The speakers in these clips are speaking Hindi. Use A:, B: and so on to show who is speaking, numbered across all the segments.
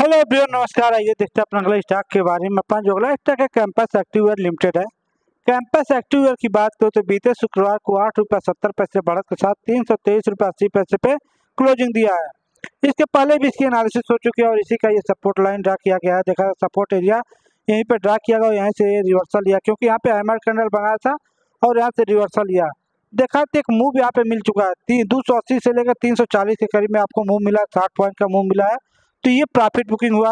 A: हेलो ब्रियो नमस्कार। आइए देखते हैं अपना अगला स्टॉक के बारे में। अपना जो अगला स्टॉक है कैंपस एक्टिववेयर लिमिटेड है। कैंपस एक्टिववेयर की बात करो तो बीते शुक्रवार को आठ रुपये सत्तर पैसे बढ़त के साथ तीन सौ तेईस रुपये अस्सी पैसे पे क्लोजिंग दिया है। इसके पहले भी इसकी एनालिसिस हो चुकी है और इसी का ये सपोर्ट लाइन ड्रा किया गया है। देखा सपोर्ट एरिया यहीं पर ड्रा किया गया और यहीं से रिवर्सल लिया, क्योंकि यहाँ पे हैमर कैंडल बनाया था और यहाँ से रिवर्सल लिया। देखा तो एक मूव यहाँ पे मिल चुका है। दो सौ अस्सी से लेकर तीन सौ चालीस के करीब में आपको मूव मिला, साठ पॉइंट का मूव मिला है। तो ये प्रॉफिट बुकिंग हुआ।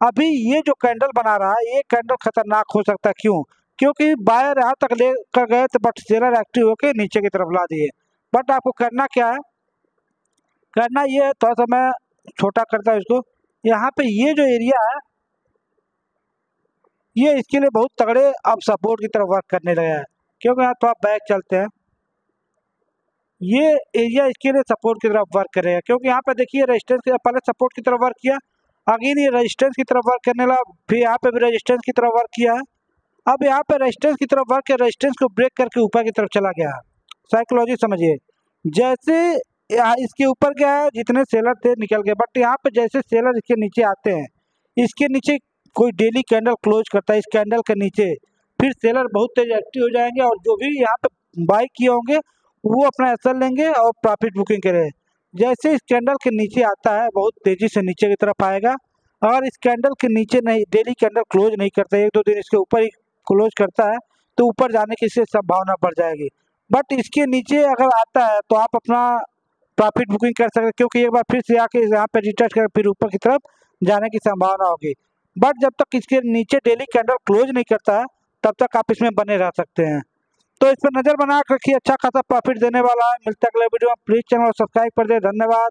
A: अभी ये जो कैंडल बना रहा है ये कैंडल खतरनाक हो सकता है। क्यों? क्योंकि बायर यहाँ तक ले कर गए तो बट सेलर एक्टिव होके नीचे की तरफ़ ला दिए। बट आपको करना क्या है? करना ये है, थोड़ा सा मैं छोटा करता हूँ इसको। यहाँ पे ये जो एरिया है, ये इसके लिए बहुत तगड़े अब सपोर्ट की तरफ़ वर्क करने लगे हैं। क्योंकि यहाँ तो आप बैक चलते हैं। ये एरिया इसके लिए सपोर्ट की तरफ़ वर्क करेगा, क्योंकि यहाँ पे देखिए रेजिस्टेंस के पहले सपोर्ट की तरफ़ वर्क किया अगेन ये रेजिस्टेंस की तरफ़ वर्क करने लगा, फिर यहाँ पे भी रेजिस्टेंस की तरफ़ वर्क किया। अब यहाँ पे रेजिस्टेंस की तरफ़ वर्क किया रेजिस्टेंस को ब्रेक करके ऊपर की तरफ़ चला गया। साइकोलॉजी समझिए, जैसे इसके ऊपर गया है जितने सेलर थे निकल गए बट यहाँ पे जैसे सेलर इसके नीचे आते हैं, इसके नीचे कोई डेली कैंडल क्लोज करता है, इस कैंडल के नीचे, फिर सेलर बहुत तेज एक्टिव हो जाएँगे, और जो भी यहाँ पे बाई किए होंगे वो अपना एसल लेंगे और प्रॉफिट बुकिंग करें जैसे इस कैंडल के नीचे आता है, बहुत तेज़ी से नीचे की तरफ़ आएगा अगर इस कैंडल के नीचे नहीं डेली कैंडल क्लोज नहीं करता, एक दो दिन इसके ऊपर ही क्लोज करता है तो ऊपर जाने की इससे संभावना बढ़ जाएगी। बट इसके नीचे अगर आता है तो आप अपना प्रॉफिट बुकिंग कर सकते क्योंकि एक बार फिर से आके यहाँ पर रिटर्च कर, फिर ऊपर की तरफ़ जाने की संभावना होगी। बट जब तक इसके नीचे डेली कैंडल क्लोज नहीं करता है, तब तक आप इसमें बने रह सकते हैं। तो इस पर नज़र बना रखिए। अच्छा खासा प्रॉफिट देने वाला है। मिलता अगले वीडियो में। प्लीज़ चैनल सब्सक्राइब कर दे। धन्यवाद।